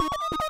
you